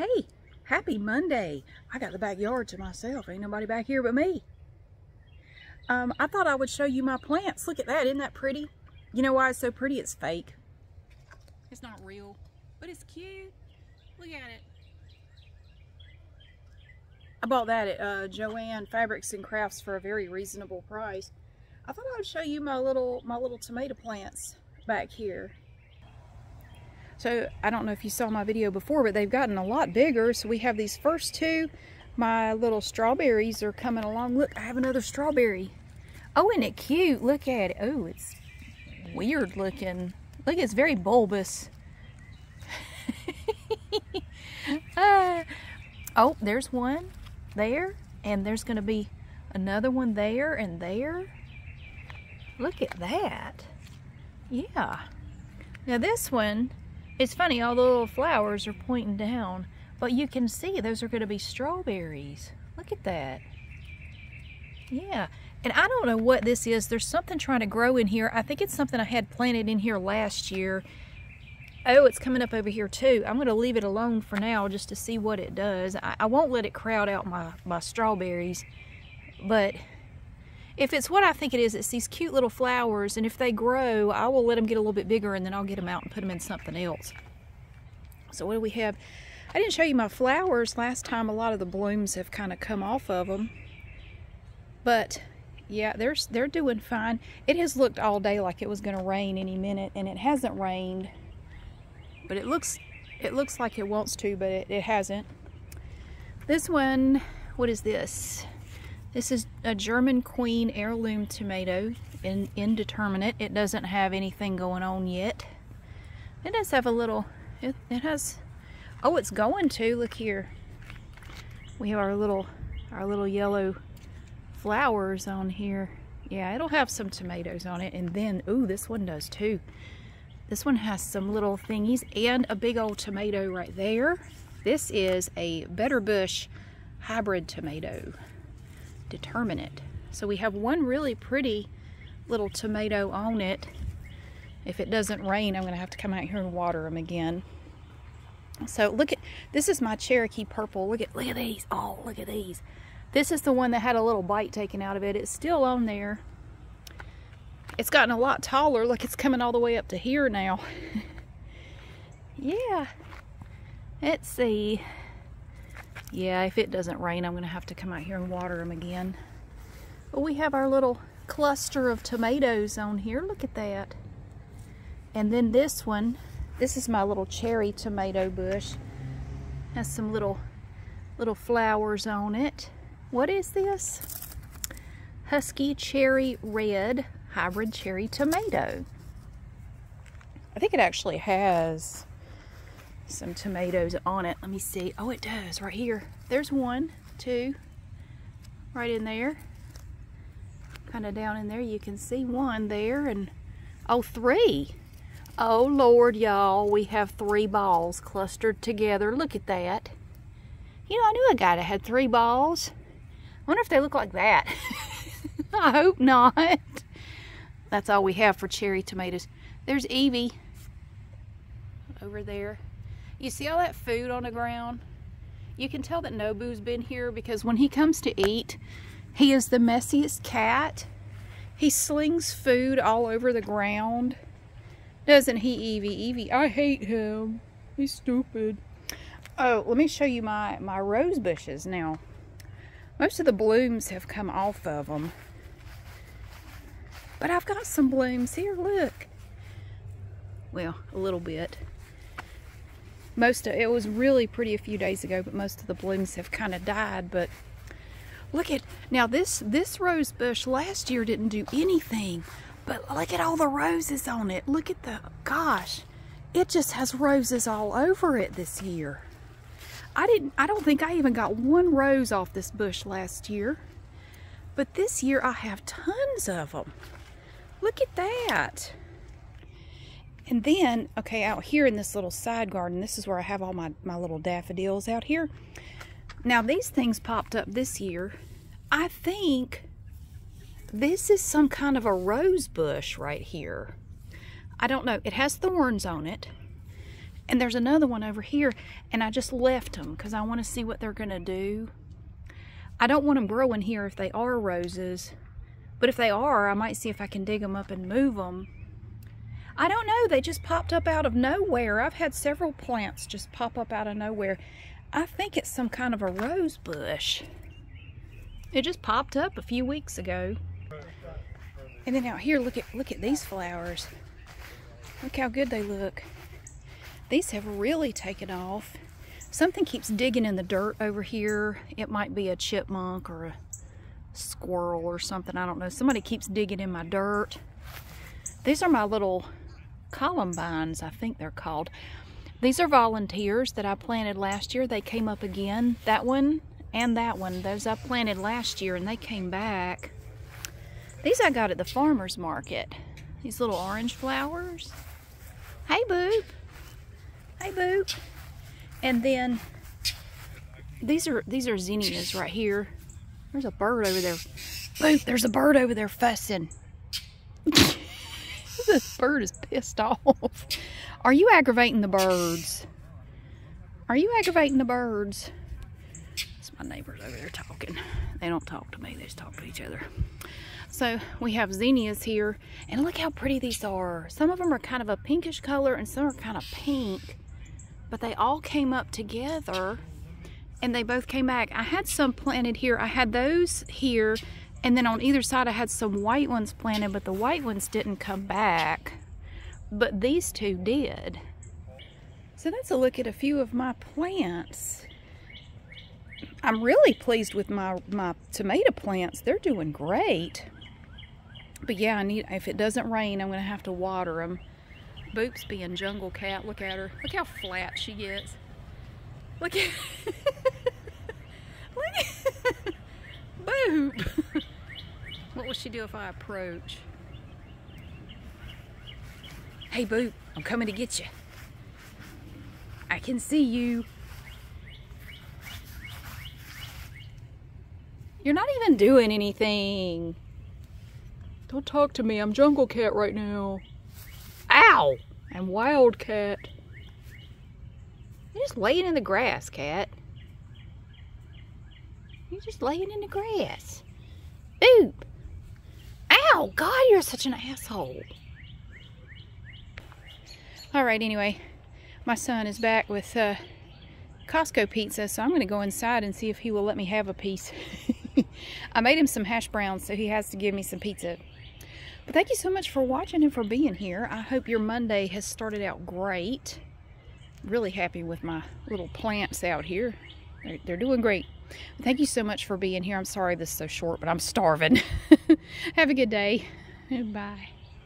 Hey, happy Monday. I got the backyard to myself. Ain't nobody back here but me. Um, I thought I would show you my plants. Look at that. Isn't that pretty? You know why it's so pretty? It's fake. It's not real, but it's cute. Look at it. I bought that at uh, Joann Fabrics and Crafts for a very reasonable price. I thought I would show you my little my little tomato plants back here. So I don't know if you saw my video before, but they've gotten a lot bigger. So we have these first two. My little strawberries are coming along. Look, I have another strawberry. Oh, isn't it cute? Look at it. Oh, it's weird looking. Look, it's very bulbous. uh, oh, there's one there. And there's going to be another one there and there. Look at that. Yeah. Now this one, it's funny, all the little flowers are pointing down, but you can see those are going to be strawberries. Look at that. Yeah. And I don't know what this is. There's something trying to grow in here. I think it's something I had planted in here last year. Oh, it's coming up over here too. I'm going to leave it alone for now just to see what it does. I, I won't let it crowd out my, my strawberries. But if it's what I think it is, it's these cute little flowers. And if they grow, I will let them get a little bit bigger and then I'll get them out and put them in something else. So what do we have? I didn't show you my flowers last time. A lot of the blooms have kind of come off of them. But yeah, they're, they're doing fine. It has looked all day like it was going to rain any minute, and it hasn't rained. But it looks it looks like it wants to, but it, it hasn't. This one, what is this? This is a German Queen heirloom tomato, in, indeterminate. It doesn't have anything going on yet. It does have a little, it, it has, oh, it's going to, look here. We have our little, our little yellow flowers on here. Yeah, it'll have some tomatoes on it. And then, ooh, this one does too. This one has some little thingies and a big old tomato right there. This is a Better Bush hybrid tomato, determinate. So we have one really pretty little tomato on it. If it doesn't rain, I'm gonna have to come out here and water them again. So look at, this is my Cherokee purple. Look at, look at these. Oh, look at these. This is the one that had a little bite taken out of it. It's still on there. It's gotten a lot taller. Look, it's coming all the way up to here now. yeah. Let's see. Yeah, if it doesn't rain, I'm going to have to come out here and water them again. But we have our little cluster of tomatoes on here. Look at that. And then this one, this is my little cherry tomato bush. Has some little little flowers on it. What is this? Husky Cherry Red Hybrid Cherry Tomato. I think it actually has some tomatoes on it. Let me see. Oh, it does right here. There's one, two, right in there. Kind of down in there. You can see one there and, oh, three. Oh, Lord, y'all. We have three balls clustered together. Look at that. You know, I knew a guy that had three balls wonder if they look like that. I hope not. That's all we have for cherry tomatoes. There's Evie over there. You see all that food on the ground? You can tell that Nobu's been here because when he comes to eat, he is the messiest cat. He slings food all over the ground. Doesn't he, Evie? Evie, I hate him. He's stupid. Oh, let me show you my, my rose bushes now. Most of the blooms have come off of them. But I've got some blooms here, look. Well, a little bit. Most of it was really pretty a few days ago, but most of the blooms have kind of died. But look at now this this rose bush last year didn't do anything. But look at all the roses on it. Look at the gosh. It just has roses all over it this year. I didn't, I don't think I even got one rose off this bush last year. But this year I have tons of them. Look at that. And then, okay, out here in this little side garden, this is where I have all my, my little daffodils out here. Now, these things popped up this year. I think this is some kind of a rose bush right here. I don't know. It has thorns on it And there's another one over here, and I just left them because I want to see what they're going to do. I don't want them growing here if they are roses. But if they are, I might see if I can dig them up and move them. I don't know, they just popped up out of nowhere. I've had several plants just pop up out of nowhere. I think it's some kind of a rose bush. It just popped up a few weeks ago. And then out here, look at look at these flowers. Look how good they look. These have really taken off. Something keeps digging in the dirt over here. It might be a chipmunk or a squirrel or something. I don't know. Somebody keeps digging in my dirt. These are my little columbines, I think they're called. These are volunteers that I planted last year. They came up again. That one and that one. Those I planted last year and they came back. These I got at the farmer's market. These little orange flowers. Hey, Boop. Hey, Boop. And then these are these are zinnias right here. There's a bird over there. Boop, there's a bird over there fussing. this bird is pissed off. Are you aggravating the birds? Are you aggravating the birds? It's my neighbors over there talking. They don't talk to me, they just talk to each other. So we have zinnias here, and look how pretty these are. Some of them are kind of a pinkish color, and some are kind of pink, but they all came up together, and they both came back. I had some planted here. I had those here, and then on either side I had some white ones planted, but the white ones didn't come back. But these two did. So that's a look at a few of my plants. I'm really pleased with my, my tomato plants. They're doing great. But yeah, I need if it doesn't rain, I'm going to have to water them. Boop's being jungle cat. Look at her. Look how flat she gets. Look at... Look at... Boop! what will she do if I approach? Hey, Boop, I'm coming to get you. I can see you. You're not even doing anything. Don't talk to me. I'm jungle cat right now. Ow! I'm wild cat. You're just laying in the grass, cat. You're just laying in the grass. Boop! Ow! God, you're such an asshole. Alright, anyway. My son is back with uh, Costco pizza, so I'm going to go inside and see if he will let me have a piece. I made him some hash browns, so he has to give me some pizza. But thank you so much for watching and for being here. I hope your Monday has started out great. Really happy with my little plants out here. They're, they're doing great. Thank you so much for being here. I'm sorry this is so short, but I'm starving. Have a good day. Bye.